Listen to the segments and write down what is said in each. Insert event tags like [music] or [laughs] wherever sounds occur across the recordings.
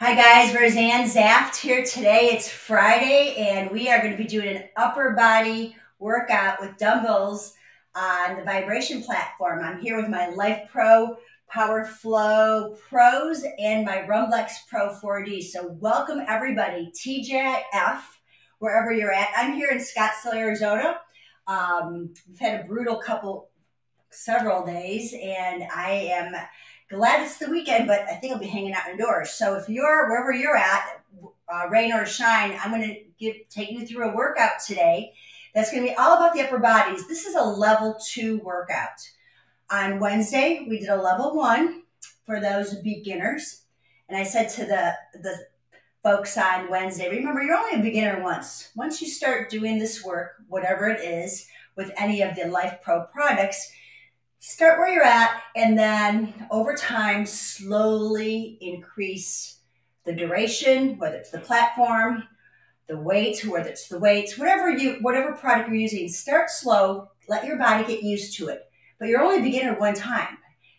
Hi guys, Roseann Zaft here today. It's Friday and we are going to be doing an upper body workout with dumbbells on the vibration platform. I'm here with my Life Pro Power Flow Pros and my Rumblex Pro 4D. So welcome everybody, TJF, wherever you're at. I'm here in Scottsdale, Arizona. Um, we've had a brutal couple, several days and I am glad it's the weekend, but I think I'll be hanging out indoors. So if you're wherever you're at, uh, rain or shine, I'm going to give take you through a workout today that's going to be all about the upper bodies. This is a level two workout. On Wednesday, we did a level one for those beginners, and I said to the the folks on Wednesday, remember you're only a beginner once. Once you start doing this work, whatever it is, with any of the Life Pro products start where you're at and then over time slowly increase the duration whether it's the platform the weight whether it's the weights whatever you whatever product you're using start slow let your body get used to it. But you're only a beginner one time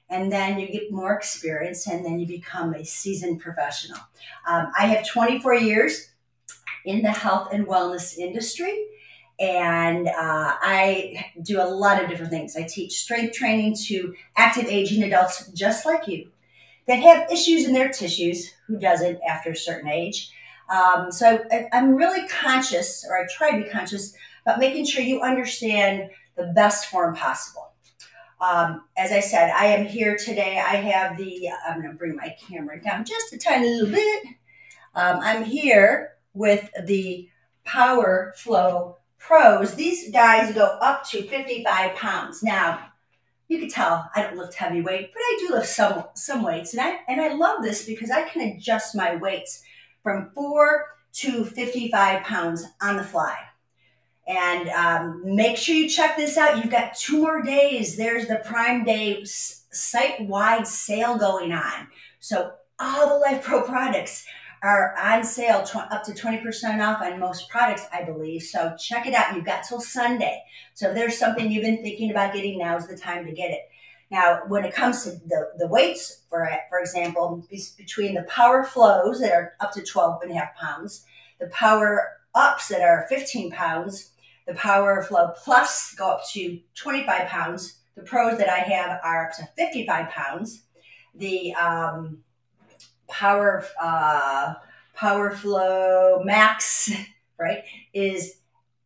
and then you get more experience and then you become a seasoned professional. Um, i have 24 years in the health and wellness industry and uh, I do a lot of different things. I teach strength training to active aging adults just like you that have issues in their tissues. Who doesn't after a certain age? Um, so I, I'm really conscious, or I try to be conscious about making sure you understand the best form possible. Um, as I said, I am here today. I have the, I'm going to bring my camera down just a tiny little bit. Um, I'm here with the Power Flow pros, these guys go up to 55 pounds. Now, you can tell I don't lift heavy weight, but I do lift some some weights. And I and I love this because I can adjust my weights from four to 55 pounds on the fly. And um, make sure you check this out. You've got two more days. There's the Prime Day site wide sale going on. So all the Life Pro products are on sale up to 20% off on most products, I believe. So check it out. You've got till Sunday. So if there's something you've been thinking about getting, now is the time to get it. Now, when it comes to the, the weights, for, for example, between the power flows that are up to 12 and a half pounds, the power ups that are 15 pounds, the power flow plus go up to 25 pounds. The pros that I have are up to 55 pounds. The um, power uh, power flow max right is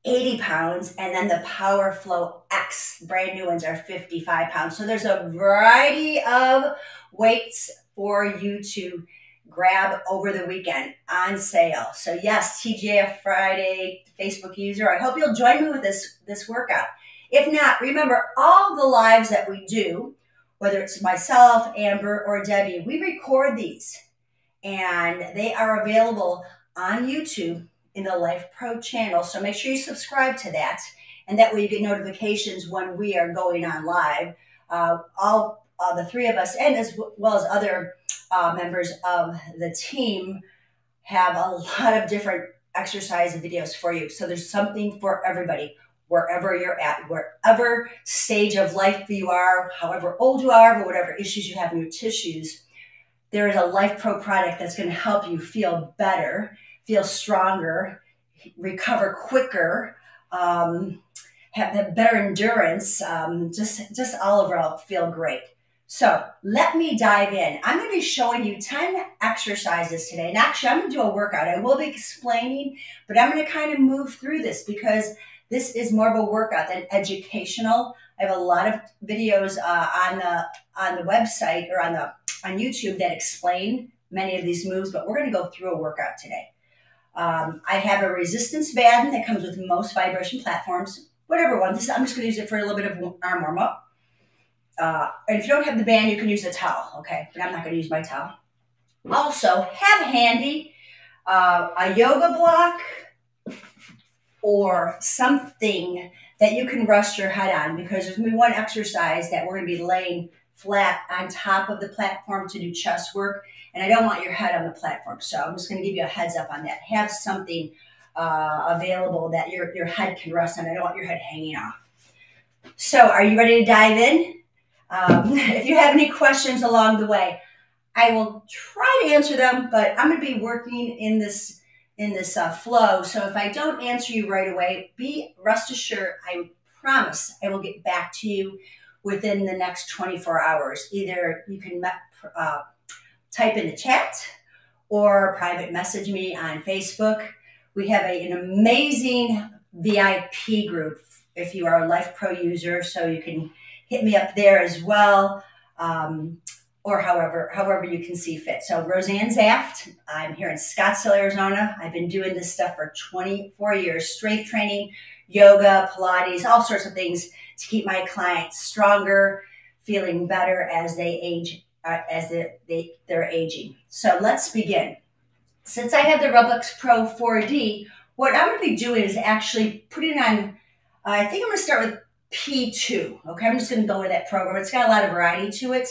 80 pounds and then the power flow x brand new ones are 55 pounds. So there's a variety of weights for you to grab over the weekend on sale. So yes tgf friday facebook user i hope you'll join me with this this workout. If not remember all the lives that we do whether it's myself amber or debbie we record these and they are available on YouTube in the Life Pro channel. So make sure you subscribe to that, and that way you get notifications when we are going on live. Uh, all uh, the three of us, and as well as other uh, members of the team, have a lot of different exercise videos for you. So there's something for everybody wherever you're at, wherever stage of life you are, however old you are, or whatever issues you have in your tissues there is a Life Pro product that's going to help you feel better, feel stronger, recover quicker, um, have, better endurance, um, just, just all overall feel great. So let me dive in. I'm going to be showing you 10 exercises today. And actually, I'm going to do a workout. I will be explaining, but I'm going to kind of move through this because this is more of a workout than educational. I have a lot of videos uh, on the on the website or on the on YouTube that explain many of these moves, but we're going to go through a workout today. Um, I have a resistance band that comes with most vibration platforms, whatever one. This, I'm just going to use it for a little bit of arm warm up. Uh, and if you don't have the band, you can use a towel, okay? But I'm not going to use my towel. Also, have handy uh, a yoga block or something that you can rest your head on because there's going to be one exercise that we're going to be laying flat on top of the platform to do chest work. And I don't want your head on the platform. So I'm just going to give you a heads up on that. Have something uh, available that your, your head can rest on. I don't want your head hanging off. So are you ready to dive in? Um, [laughs] if you have any questions along the way, I will try to answer them, but I'm going to be working in this in this uh, flow. So if I don't answer you right away, be rest assured I promise I will get back to you within the next 24 hours. Either you can uh, type in the chat or private message me on Facebook. We have a, an amazing VIP group if you are a Life Pro user, so you can hit me up there as well. Um, or however however you can see fit. So Roseann Zaft, I'm here in Scottsdale, Arizona. I've been doing this stuff for 24 years, strength training, yoga, Pilates, all sorts of things to keep my clients stronger, feeling better as they age, uh, as they, they, they're aging. So let's begin. Since I have the Rumblex Pro 4D, what I'm going to be doing is actually putting on, uh, I think I'm going to start with P2. Okay, I'm just going to go with that program. It's got a lot of variety to it.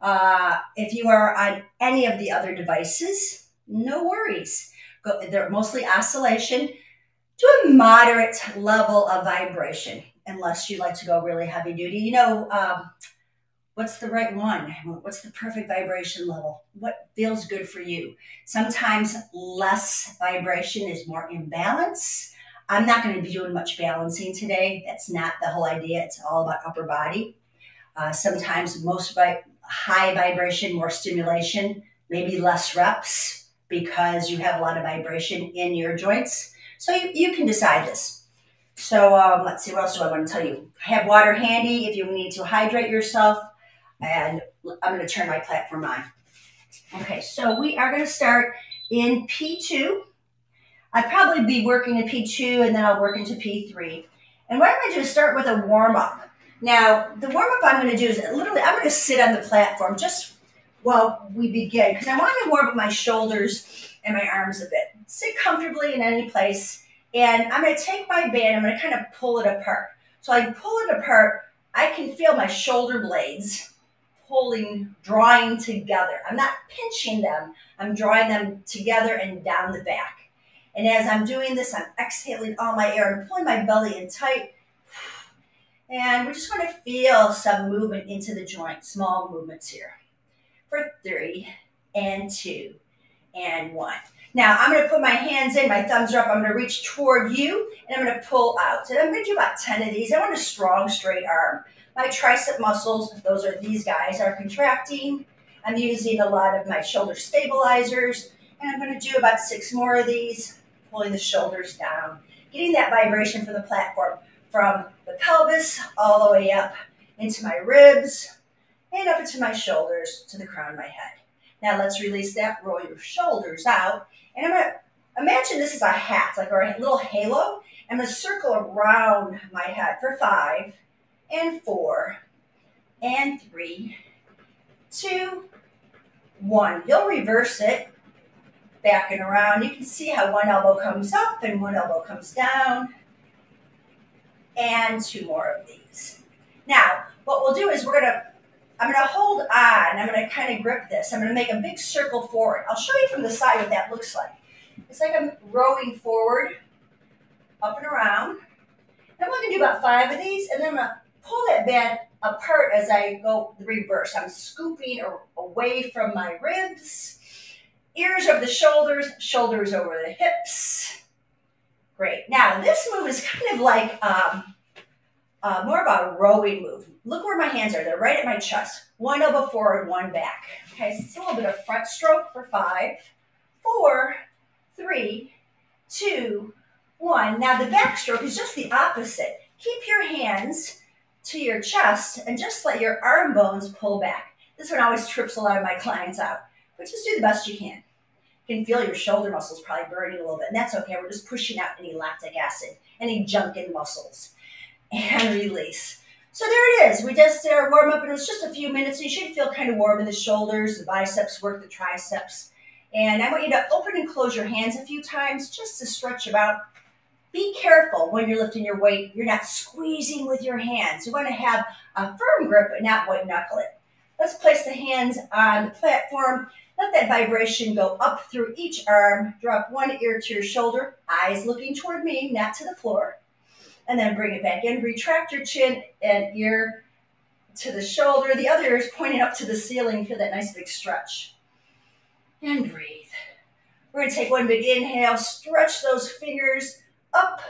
Uh, if you are on any of the other devices, no worries. Go, they're mostly oscillation to a moderate level of vibration, unless you like to go really heavy duty. You know, um, what's the right one? What's the perfect vibration level? What feels good for you? Sometimes less vibration is more imbalance. I'm not going to be doing much balancing today. That's not the whole idea. It's all about upper body. Uh, sometimes most vi- high vibration, more stimulation, maybe less reps because you have a lot of vibration in your joints. So you, you can decide this. So um, let's see, what else do I want to tell you? Have water handy if you need to hydrate yourself. And I'm going to turn my platform on. Okay, so we are going to start in P2. I'd probably be working in P2 and then I'll work into P3. And what I'm going to do is start with a warm up. Now, the warm up I'm going to do is literally, I'm going to sit on the platform just while we begin because I want to warm up my shoulders and my arms a bit. Sit comfortably in any place, and I'm going to take my band, I'm going to kind of pull it apart. So I pull it apart, I can feel my shoulder blades pulling, drawing together. I'm not pinching them, I'm drawing them together and down the back. And as I'm doing this, I'm exhaling all my air. I'm pulling my belly in tight and we're just going to feel some movement into the joint, small movements here. For three and two and one. Now I'm going to put my hands in, my thumbs are up. I'm going to reach toward you and I'm going to pull out. And I'm going to do about 10 of these. I want a strong, straight arm. My tricep muscles, those are these guys, are contracting. I'm using a lot of my shoulder stabilizers. And I'm going to do about six more of these, pulling the shoulders down, getting that vibration from the platform from the pelvis all the way up into my ribs and up into my shoulders to the crown of my head. Now let's release that, roll your shoulders out. And I'm gonna imagine this is a hat, like a little halo. I'm gonna circle around my head for five and four and three, two, one. You'll reverse it back and around. You can see how one elbow comes up and one elbow comes down and two more of these. Now, what we'll do is we're gonna, I'm gonna hold on, I'm gonna kind of grip this. I'm gonna make a big circle forward. I'll show you from the side what that looks like. It's like I'm rowing forward, up and around. And I'm gonna do about five of these, and then I'm gonna pull that band apart as I go the reverse. I'm scooping away from my ribs, ears over the shoulders, shoulders over the hips, Great. Now, this move is kind of like um, uh, more of a rowing move. Look where my hands are. They're right at my chest. One elbow forward, one back. Okay, so it's a little bit of front stroke for five, four, three, two, one. Now, the back stroke is just the opposite. Keep your hands to your chest and just let your arm bones pull back. This one always trips a lot of my clients out, but just do the best you can You can feel your shoulder muscles probably burning a little bit, and that's okay. We're just pushing out any lactic acid, any junk in muscles, and release. So there it is. We just did our warm up, and it was just a few minutes. You should feel kind of warm in the shoulders, the biceps work, the triceps. And I want you to open and close your hands a few times just to stretch them out. Be careful when you're lifting your weight. You're not squeezing with your hands. You want to have a firm grip, but not white knuckle it. Let's place the hands on the platform let that vibration go up through each arm. Drop one ear to your shoulder, eyes looking toward me, not to the floor. And then bring it back in. Retract your chin and ear to the shoulder. The other ear is pointing up to the ceiling. Feel that nice big stretch. And breathe. We're gonna take one big inhale, stretch those fingers up,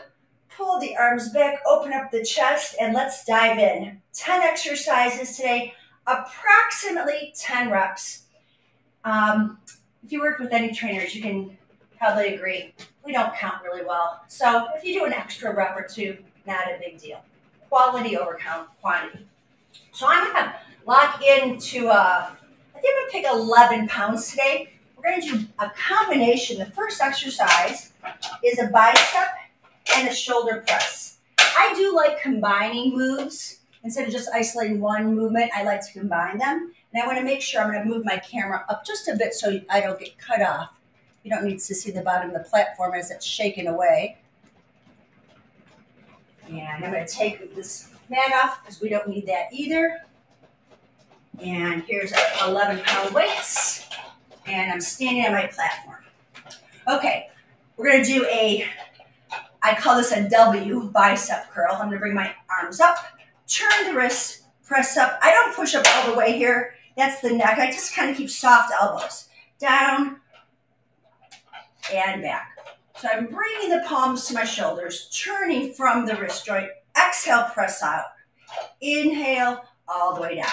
pull the arms back, open up the chest, and let's dive in. 10 exercises today, approximately 10 reps. Um, if you work with any trainers, you can probably agree we don't count really well. So if you do an extra rep or two, not a big deal. Quality over quantity. So I'm gonna lock into, uh, I think I'm gonna pick 11 pounds today. We're gonna do a combination. The first exercise is a bicep and a shoulder press. I do like combining moves. Instead of just isolating one movement, I like to combine them. And I wanna make sure I'm gonna move my camera up just a bit so I don't get cut off. You don't need to see the bottom of the platform as it's shaking away. And I'm going to take this mat off because we don't need that either. And here's our 11 pound weights. And I'm standing on my platform. Okay, we're going to do a, I call this a W bicep curl. I'm going to bring my arms up, turn the wrists, press up. I don't push up all the way here. That's the neck. I just kind of keep soft elbows. Down, and back. So I'm bringing the palms to my shoulders, turning from the wrist joint. Exhale, press out. Inhale, all the way down.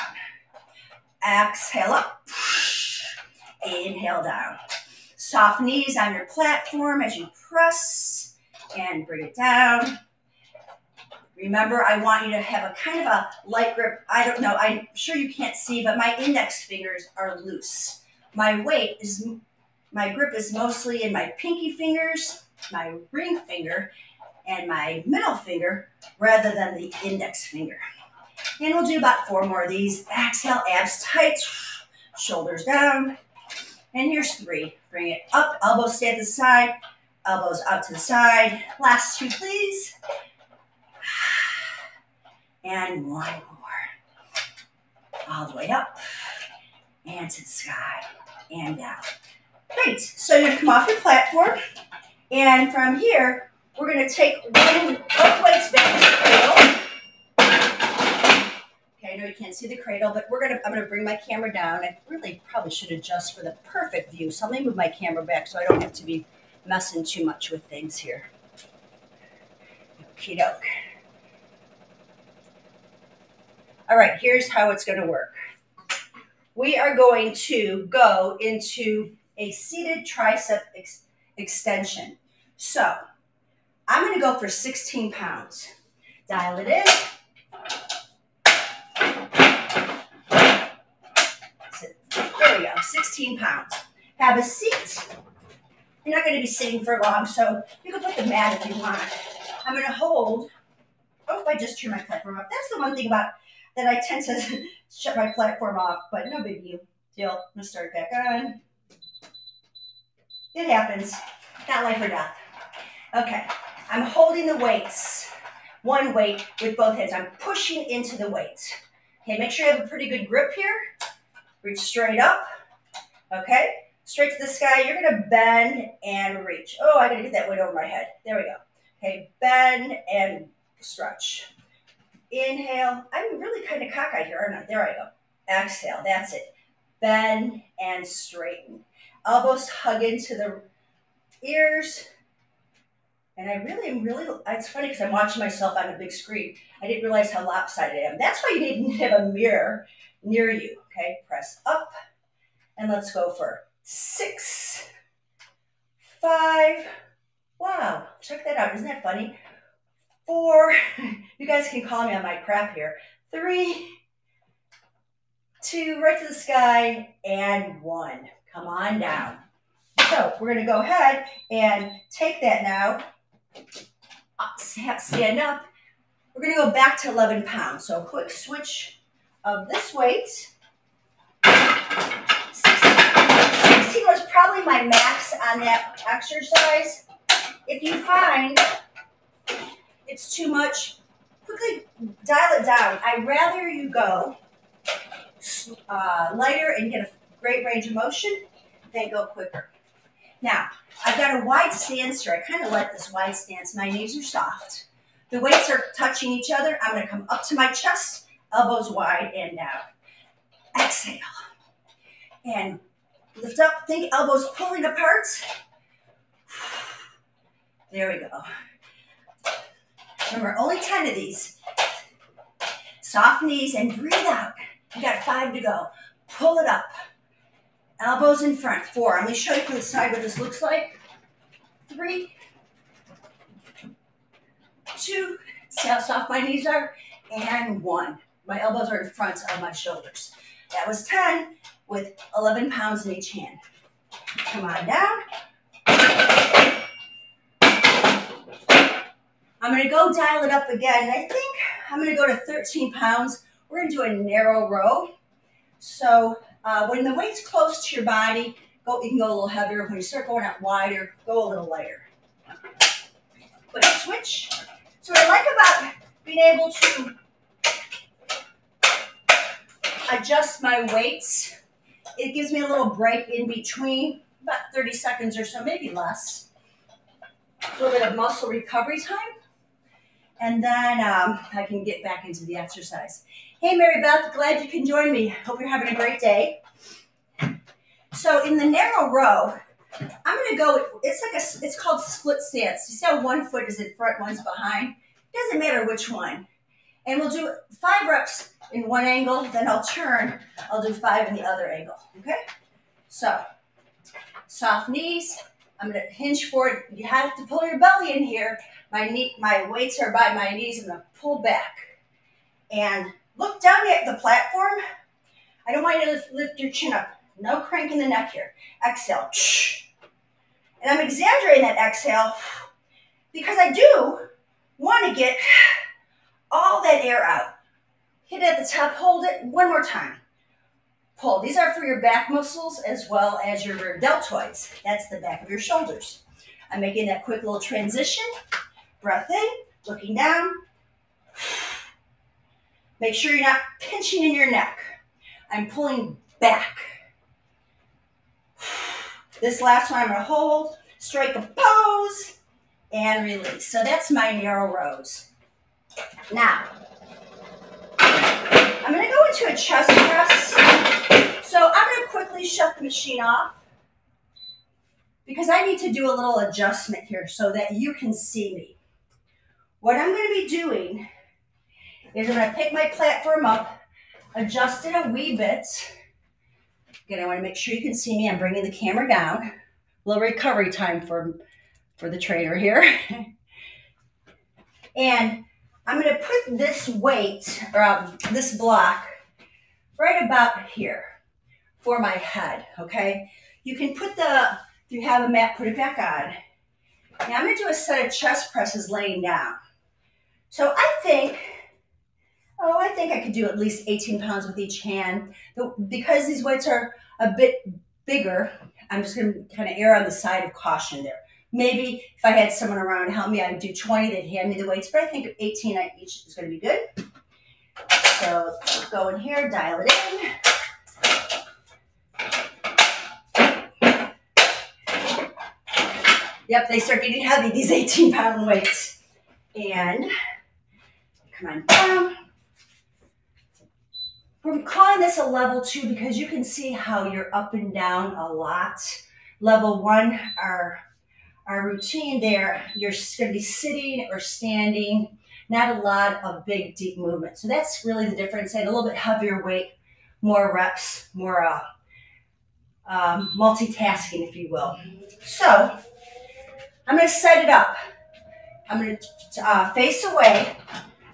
Exhale up. Inhale down. Soft knees on your platform as you press and bring it down. Remember, I want you to have a kind of a light grip. I don't know, I'm sure you can't see, but my index fingers are loose. My weight is my grip is mostly in my pinky fingers, my ring finger, and my middle finger rather than the index finger. And we'll do about four more of these. Exhale, abs tight, shoulders down. And here's three. Bring it up, elbows stay at the side, elbows out to the side. Last two, please. And one more. All the way up and to the sky and down. Great. So gonna come off your platform, and from here, we're gonna take one, both weights back to the cradle. Okay, I know you can't see the cradle, but we're gonna, I'm gonna bring my camera down. I really probably should adjust for the perfect view, so let me move my camera back so I don't have to be messing too much with things here. Okie doke. All right, here's how it's gonna work. We are going to go into a seated tricep ex extension. So I'm going to go for 16 pounds. Dial it in. There we go, 16 pounds. Have a seat. You're not going to be sitting for long, so you can put the mat if you want. I'm going to hold. Oh, I just turned my platform up. That's the one thing about that I tend to [laughs] shut my platform off, but no big deal. I'm to start back on. It happens. Not life or death. Okay, I'm holding the weights, one weight with both hands. I'm pushing into the weight. Okay, make sure you have a pretty good grip here. Reach straight up. Okay, straight to the sky. You're gonna bend and reach. Oh, I gotta get that weight over my head. There we go. Okay, bend and stretch. Inhale. I'm really kind of cockeyed here, aren't I? There I go. Exhale. That's it. Bend and straighten elbows hug into the ears. And I really, am really, it's funny because I'm watching myself on a big screen. I didn't realize how lopsided I am. That's why you need to have a mirror near you. Okay, press up. And let's go for six, five. Wow, check that out. Isn't that funny? Four. [laughs] You guys can call me on my crap here. Three, two, right to the sky, and one. Come on down. So we're going to go ahead and take that now. Stand up. We're going to go back to 11 pounds. So quick switch of this weight. 16 was probably my max on that exercise. If you find it's too much, quickly dial it down. I'd rather you go uh, lighter and get a great range of motion, then go quicker. Now, I've got a wide stance here. I kind of like this wide stance. My knees are soft. The weights are touching each other. I'm going to come up to my chest elbows wide and down. Exhale. And lift up, think elbows pulling apart. There we go. Remember, only 10 of these. Soft knees and breathe out. You got five to go. Pull it up. Elbows in front. Four. I'm going to show you from the side what this looks like. Three. Two. See how soft my knees are? And one. My elbows are in front of my shoulders. That was 10 with 11 pounds in each hand. Come on down. I'm gonna go dial it up again. I think I'm gonna go to 13 pounds. We're gonna do a narrow row. So uh, when the weight's close to your body, go, you can go a little heavier. When you start going out wider, go a little lighter. Quick switch. So what I like about being able to adjust my weights, it gives me a little break in between, about 30 seconds or so, maybe less. A little bit of muscle recovery time and then um, I can get back into the exercise. Hey, Mary Beth, glad you can join me. Hope you're having a great day. So in the narrow row, I'm gonna go, it's like a, it's called split stance. You see how one foot is in front, one's behind? Doesn't matter which one. And we'll do five reps in one angle, then I'll turn, I'll do five in the other angle, okay? So, soft knees, I'm gonna hinge forward. You have to pull your belly in here my knee, my weights are by my knees. I'm gonna pull back and look down at the platform. I don't want you to lift, lift your chin up. No crank in the neck here. Exhale. And I'm exaggerating that exhale because I do want to get all that air out. Hit it at the top, hold it one more time. Pull. These are for your back muscles as well as your rear deltoids. That's the back of your shoulders. I'm making that quick little transition. Breath in, looking down. Make sure you're not pinching in your neck. I'm pulling back. This last one I'm gonna hold, strike a pose, and release. So that's my narrow rows. Now, I'm gonna go into a chest press. So I'm gonna quickly shut the machine off because I need to do a little adjustment here so that you can see me. What I'm going to be doing is I'm to pick my platform up, adjust it a wee bit. Again, I want to make sure you can see me. I'm bringing the camera down. A little recovery time for, for the trainer here. [laughs] and I'm going to put this weight, or um, this block, right about here for my head, okay? You can put the, if you have a mat, put it back on. Now I'm to do a set of chest presses laying down. So I think, oh, I think I could do at least 18 pounds with each hand. But Because these weights are a bit bigger, I'm just going to kind of err on the side of caution there. Maybe if I had someone around to help me, I'd do 20, they'd hand me the weights, but I think 18 each is going to be good. So go in here, dial it in. Yep, they start getting heavy, these 18 pound weights. And Come on down. We're calling this a level two because you can see how you're up and down a lot. Level one, our, our routine there, you're going to be sitting or standing, not a lot of big, deep movement. So that's really the difference. And a little bit heavier weight, more reps, more uh, um, multitasking, if you will. So I'm going to set it up. I'm going to uh, face away.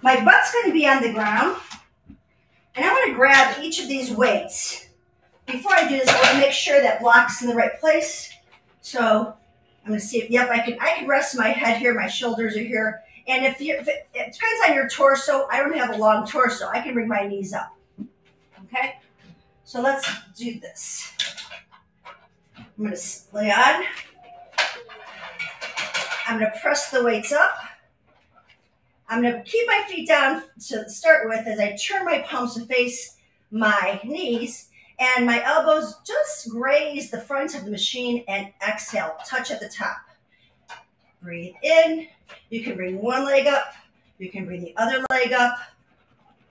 My butt's going to be on the ground. And I want to grab each of these weights. Before I do this, I want to make sure that block's in the right place. So I'm going to see if, yep, I can, I can rest my head here, my shoulders are here. And if, you, if it, it depends on your torso, I don't have a long torso. I can bring my knees up. Okay? So let's do this. I'm going to lay on. I'm going to press the weights up. I'm going to keep my feet down to start with as I turn my palms to face my knees and my elbows just graze the front of the machine and exhale, touch at the top. Breathe in. You can bring one leg up. You can bring the other leg up.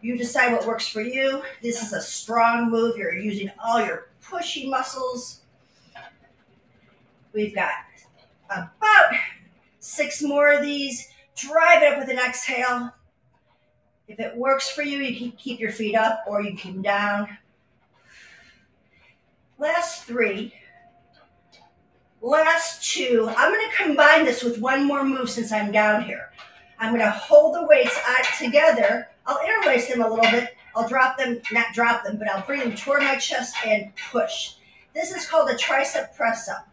You decide what works for you. This is a strong move. You're using all your pushy muscles. We've got about six more of these. Drive it up with an exhale. If it works for you, you can keep your feet up or you can down. Last three. Last two. I'm going to combine this with one more move since I'm down here. I'm going to hold the weights together. I'll interlace them a little bit. I'll drop them, not drop them, but I'll bring them toward my chest and push. This is called a tricep press up.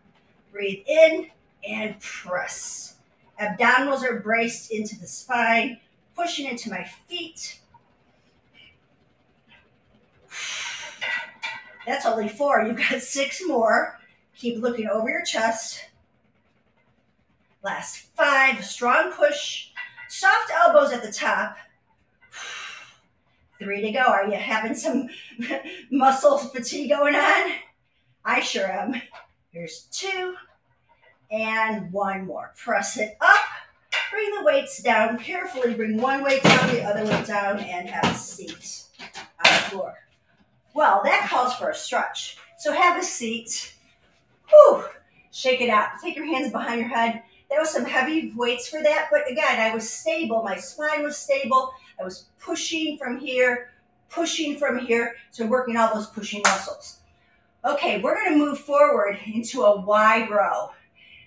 Breathe in and press. Abdominals are braced into the spine, pushing into my feet. That's only four. You've got six more. Keep looking over your chest. Last five. Strong push. Soft elbows at the top. Three to go. Are you having some [laughs] muscle fatigue going on? I sure am. Here's two and one more. Press it up. Bring the weights down carefully. Bring one weight down, the other weight down, and have a seat on the floor. Well, that calls for a stretch. So have a seat. Whew. Shake it out. Take your hands behind your head. There was some heavy weights for that, but again, I was stable. My spine was stable. I was pushing from here, pushing from here. So working all those pushing muscles. Okay, we're going to move forward into a wide row.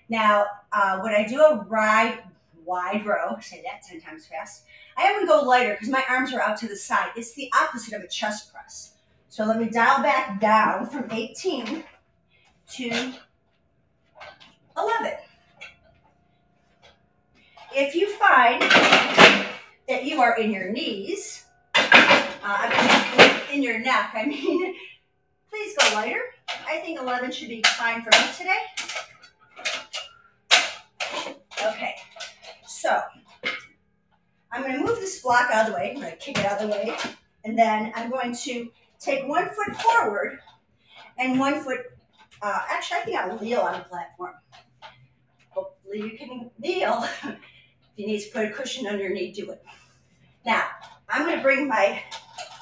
Now, uh, when I do a ride, wide row, say that 10 times fast, I to go lighter because my arms are out to the side. It's the opposite of a chest press. So let me dial back down from 18 to 11. If you find that you are in your knees, uh, in your neck, I mean, [laughs] please go lighter. I think 11 should be fine for me today. Okay, so I'm going to move this block out of the way. I'm going to kick it out of the way. And then I'm going to take one foot forward and one foot, uh, actually, I think I'll kneel on the platform. Hopefully you can kneel. [laughs] if you need to put a cushion under your knee, do it. Now, I'm going to bring my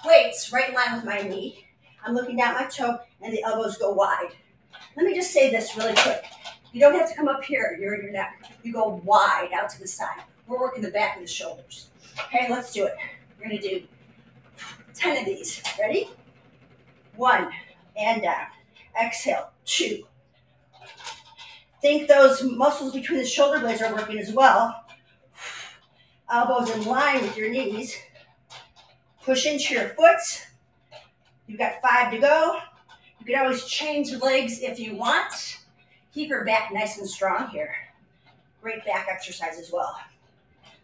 weights right in line with my knee. I'm looking down my toe and the elbows go wide. Let me just say this really quick. You don't have to come up here, you're in your neck. You go wide out to the side. We're working the back of the shoulders. Okay, let's do it. We're gonna do 10 of these. Ready? One, and down. Exhale, two. Think those muscles between the shoulder blades are working as well. Elbows in line with your knees. Push into your foot. You've got five to go. You can always change legs if you want. Keep your back nice and strong here. Great back exercise as well.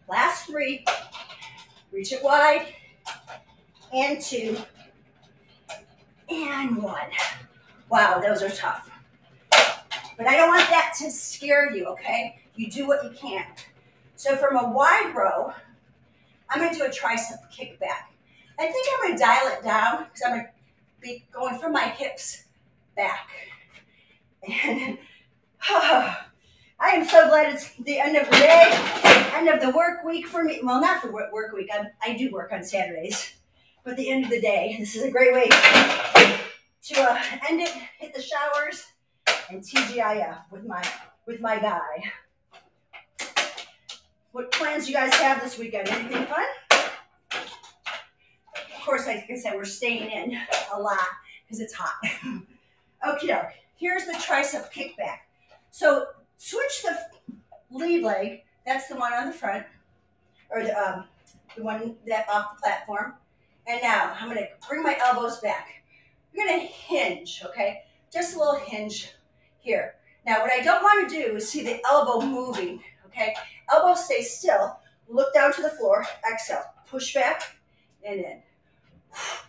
Last three. Reach it wide. And two. And one. Wow, those are tough. But I don't want that to scare you, okay? You do what you can. So from a wide row, I'm to do a tricep kickback. I think I'm to dial it down because I'm to be going from my hips back. [laughs] And [sighs] I am so glad it's the end of the day, end of the work week for me. Well, not the work week. I, I do work on Saturdays, but the end of the day. [laughs] This is a great way to uh, end it. Hit the showers and TGIF with my with my guy. What plans you guys have this weekend? Anything fun? Of course, like I said, we're staying in a lot because it's hot. [laughs] Okie doke. Here's the tricep kickback. So switch the lead leg. That's the one on the front, or the um, the one that off the platform. And now I'm gonna bring my elbows back. I'm gonna hinge, okay? Just a little hinge here. Now what I don't want to do is see the elbow moving, okay? Elbow stay still. Look down to the floor. Exhale. Push back and in.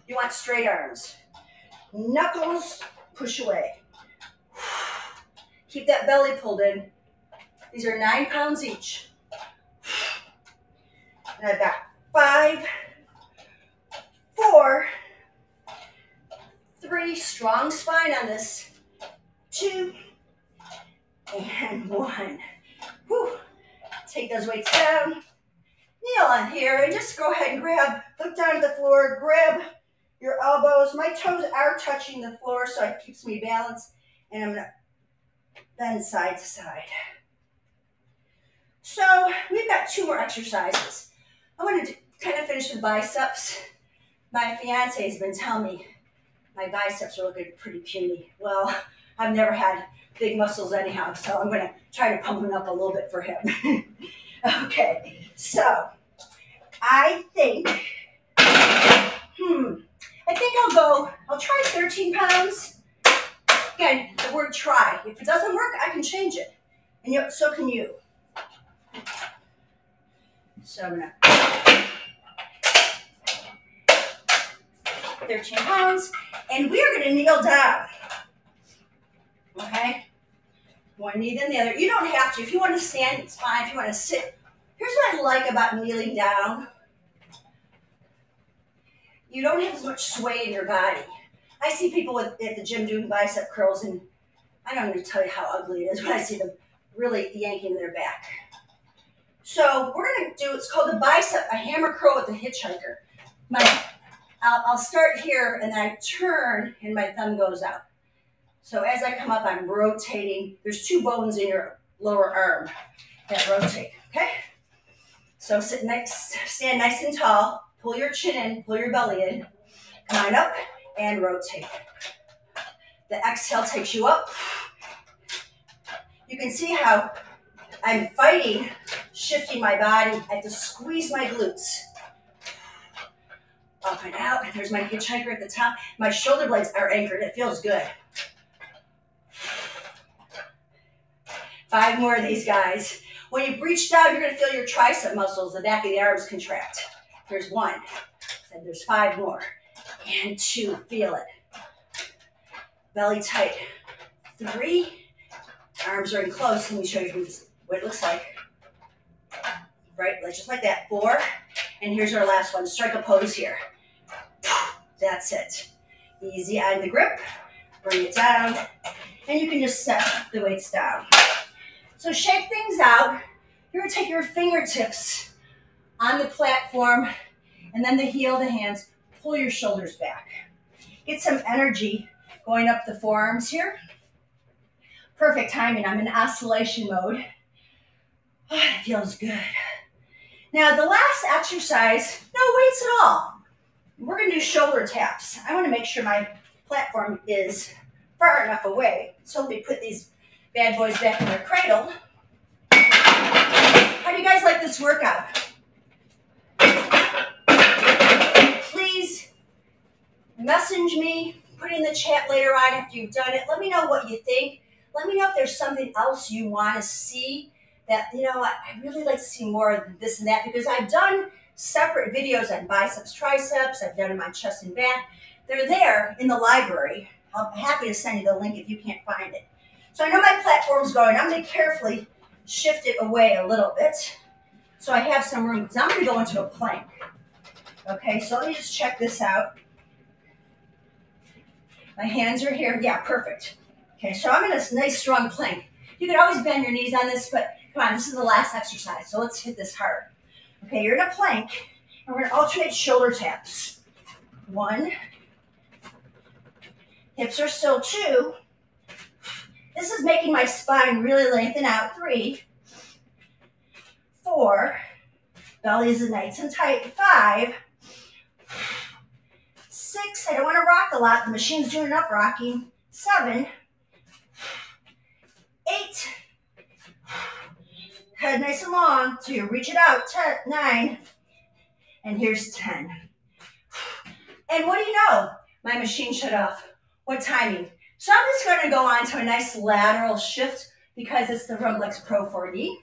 You want straight arms. Knuckles, push away. Keep that belly pulled in. These are nine pounds each. And I've got five, four, three, strong spine on this, two, and [laughs] one. Whew. Take those weights down kneel on here and just go ahead and grab, look down at the floor, grab your elbows. My toes are touching the floor, so it keeps me balanced. And I'm gonna bend side to side. So we've got two more exercises. I want to kind of finish with biceps. My fiance has been telling me my biceps are looking pretty puny. Well, I've never had big muscles anyhow, so I'm gonna try to pump them up a little bit for him. [laughs] okay, so I think, hmm, I think I'll go, I'll try 13 pounds. Again, the word try. If it doesn't work, I can change it. And you, so can you. So I'm gonna 13 pounds, and we are gonna kneel down. Okay? One knee then the other. You don't have to. If you want to stand, it's fine. If you want to sit, here's what I like about kneeling down. You don't have as much sway in your body. I see people at, at the gym doing bicep curls, and I don't to tell you how ugly it is when I see them really yanking their back. So we're gonna do, it's called a bicep, a hammer curl with a hitchhiker. My, I'll, I'll start here and then I turn and my thumb goes out. So as I come up, I'm rotating. There's two bones in your lower arm that rotate, okay? So sit nice, stand nice and tall, pull your chin in, pull your belly in, come on up and rotate. The exhale takes you up. You can see how I'm fighting, shifting my body. I have to squeeze my glutes. Up and out. There's my hitchhiker at the top. My shoulder blades are anchored. It feels good. Five more of these guys. When you reach down, you're gonna feel your tricep muscles, the back of the arms contract. There's one. And there's five more. And two, feel it. Belly tight. Three. Arms are in close. Let me show you what it looks like. Right, just like that. Four. And here's our last one. Strike a pose here. That's it. Easy on the grip. Bring it down. And you can just set the weights down. So shake things out. You're gonna take your fingertips on the platform and then the heel the hands, pull your shoulders back. Get some energy going up the forearms here. Perfect timing. I'm in oscillation mode. Oh, that feels good. Now the last exercise, no weights at all. We're gonna do shoulder taps. I wanna make sure my platform is far enough away. So let me put these bad boys back in their cradle. How do you guys like this workout? Please message me, put in the chat later on after you've done it. Let me know what you think. Let me know if there's something else you want to see that, you know, I, I really like to see more of this and that because I've done separate videos on biceps, triceps, I've done in my chest and back. They're there in the library. I'm happy to send you the link if you can't find it. So I know my platform's going. I'm going to carefully shift it away a little bit so I have some room because I'm going to go into a plank. Okay, so let me just check this out. My hands are here. Yeah, perfect. Okay, so I'm in a nice strong plank. You can always bend your knees on this, but come on, this is the last exercise, so let's hit this hard. Okay, you're in a plank, and we're to alternate shoulder taps. One. Hips are still two. This is making my spine really lengthen out. Three, four, belly is nice and tight. Five, six, I don't want to rock a lot. The machine's doing enough rocking. Seven, eight, head nice and long so you reach it out. Ten, nine, and here's 10. And what do you know? My machine shut off. What timing? So I'm just going to go on to a nice lateral shift because it's the Rumblex Pro 4D.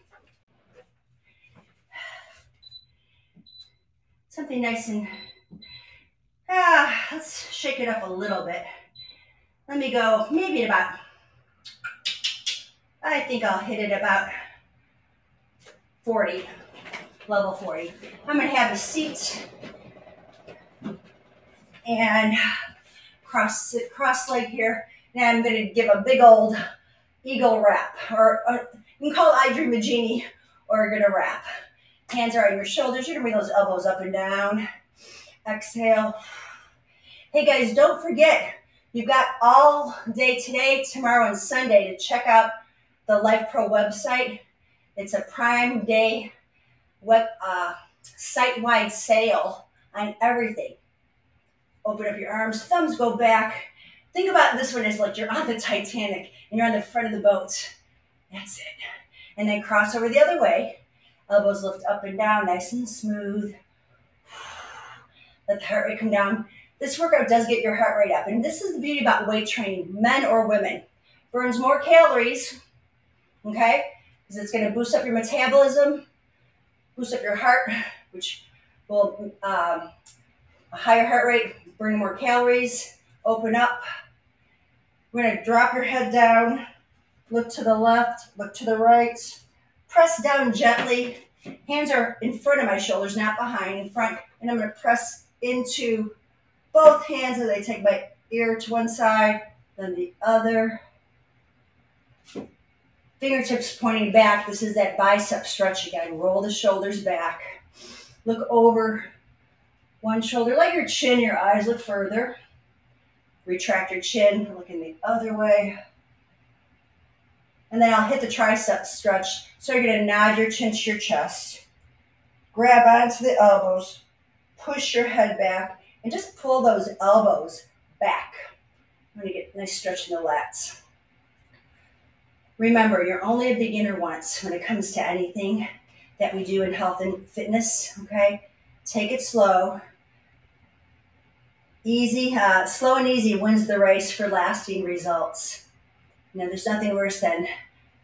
Something nice and, ah, let's shake it up a little bit. Let me go maybe about, I think I'll hit it about 40, level 40. I'm to have a seat and cross, cross leg here and I'm to give a big old eagle wrap, or, or you can call it I Dream of Jeannie or a gonna wrap. Hands are on your shoulders. You're gonna bring those elbows up and down. Exhale. Hey guys, don't forget, you've got all day today, tomorrow, and Sunday to check out the Life Pro website. It's a prime day web uh, site-wide sale on everything. Open up your arms, thumbs go back. Think about this one as like you're on the Titanic and you're on the front of the boat. That's it. And then cross over the other way. Elbows lift up and down, nice and smooth. Let the heart rate come down. This workout does get your heart rate up. And this is the beauty about weight training, men or women. Burns more calories, okay? Because it's going to boost up your metabolism, boost up your heart, which will um, a higher heart rate, burn more calories, open up. We're going to drop your head down, look to the left, look to the right, press down gently. Hands are in front of my shoulders, not behind, in front. And I'm going to press into both hands as I take my ear to one side, then the other. Fingertips pointing back. This is that bicep stretch again. Roll the shoulders back. Look over one shoulder. Let your chin, your eyes look further. Retract your chin, looking the other way. And then I'll hit the tricep stretch. So you're going to nod your chin to your chest. Grab onto the elbows. Push your head back. And just pull those elbows back. I'm to get a nice stretch in the lats. Remember, you're only a beginner once when it comes to anything that we do in health and fitness, okay? Take it slow. Easy, uh, slow and easy wins the race for lasting results. You know, there's nothing worse than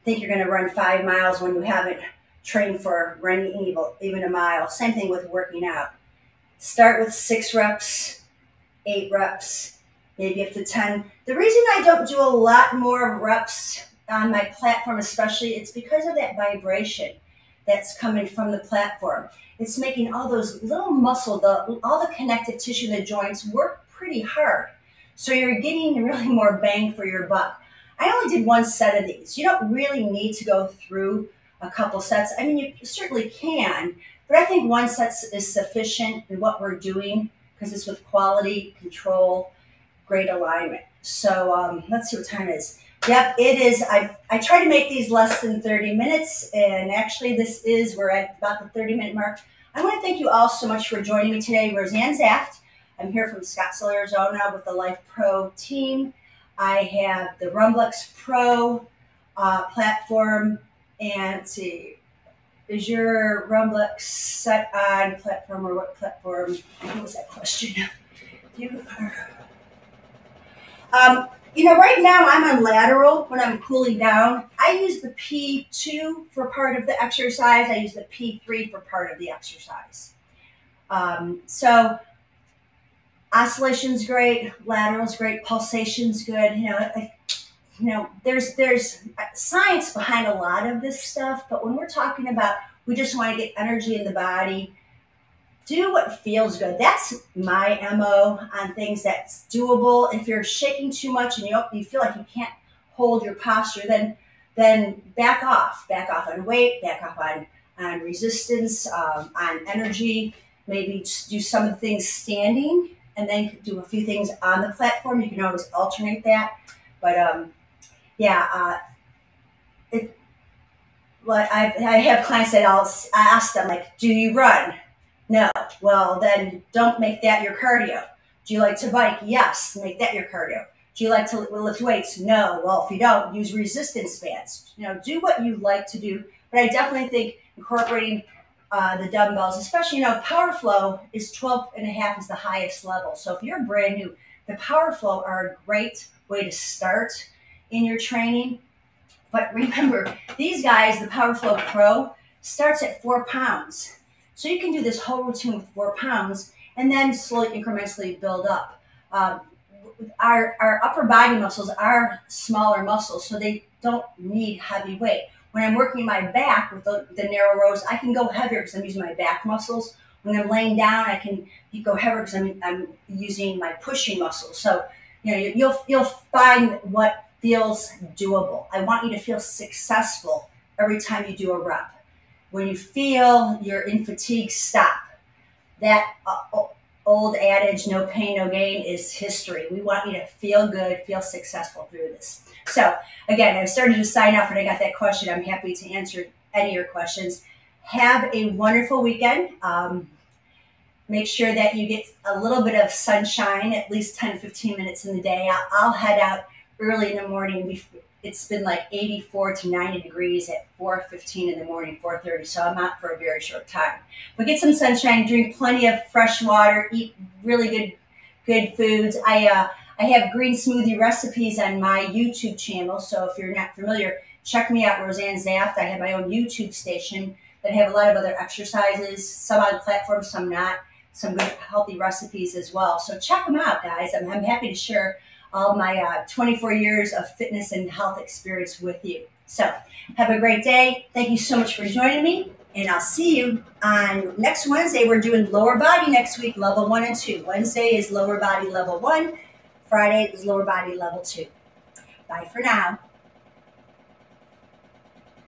think you're going to run five miles when you haven't trained for running even a mile. Same thing with working out. Start with six reps, eight reps, maybe up to 10. The reason I don't do a lot more reps on my platform, especially, it's because of that vibration that's coming from the platform. It's making all those little muscle, the all the connective tissue the joints work pretty hard. So you're getting really more bang for your buck. I only did one set of these. You don't really need to go through a couple sets. I mean, you certainly can, but I think one set is sufficient in what we're doing because it's with quality control, great alignment. So um, let's see what time it is. Yep, it is. I I try to make these less than 30 minutes, and actually, this is we're at about the 30 minute mark. I want to thank you all so much for joining me today. Roseann Zaft. I'm here from Scottsdale, Arizona, with the Lifepro team. I have the Rumblex Pro uh, platform, and see, is your Rumblex set on platform or what platform? What was that question? [laughs] You are. Um, you know, right now I'm on lateral when I'm cooling down. I use the P2 for part of the exercise. I use the P3 for part of the exercise. Um, so oscillation's great, lateral's great, pulsation's good. You know, I, you know, there's there's science behind a lot of this stuff, but when we're talking about we just want to get energy in the body, do what feels good. That's my MO on things that's doable. If you're shaking too much and you you feel like you can't hold your posture, then then back off. Back off on weight, back off on, on resistance, um, on energy. Maybe do some of the things standing and then do a few things on the platform. You can always alternate that. But um, yeah, uh, it, well, I, I have clients that I'll ask them, like, do you run? No. Well, then don't make that your cardio. Do you like to bike? Yes. Make that your cardio. Do you like to lift weights? No. Well, if you don't, use resistance bands. You know, do what you like to do. But I definitely think incorporating uh, the dumbbells, especially, you know, power flow is 12 and a half is the highest level. So if you're brand new, the power flow are a great way to start in your training. But remember, these guys, the Power Flow Pro, starts at four pounds. So you can do this whole routine with four pounds and then slowly incrementally build up. Um, our, our upper body muscles are smaller muscles, so they don't need heavy weight. When I'm working my back with the, the narrow rows, I can go heavier because I'm using my back muscles. When I'm laying down, I can go heavier because I'm, I'm using my pushing muscles. So, you know, you'll, you'll find what feels doable. I want you to feel successful every time you do a rep. when you feel you're in fatigue, stop. That uh, old adage, no pain, no gain, is history. We want you to feel good, feel successful through this. So, again, I've started to sign off and I got that question. I'm happy to answer any of your questions. Have a wonderful weekend. Um, make sure that you get a little bit of sunshine, at least 10 15 minutes in the day. I'll, I'll head out early in the morning. It's been like 84 to 90 degrees at 4.15 in the morning, 4.30, so I'm out for a very short time. But get some sunshine, drink plenty of fresh water, eat really good good foods. I, uh, I have green smoothie recipes on my YouTube channel, so if you're not familiar, check me out, Roseann Zaft. I have my own YouTube station that have a lot of other exercises, some on platforms, some not some good healthy recipes as well. So check them out, guys. I'm, I'm happy to share all my uh, 24 years of fitness and health experience with you. So have a great day. Thank you so much for joining me. And I'll see you on next Wednesday. We're doing lower body next week, level one and two. Wednesday is lower body level one. Friday is lower body level two. Bye for now.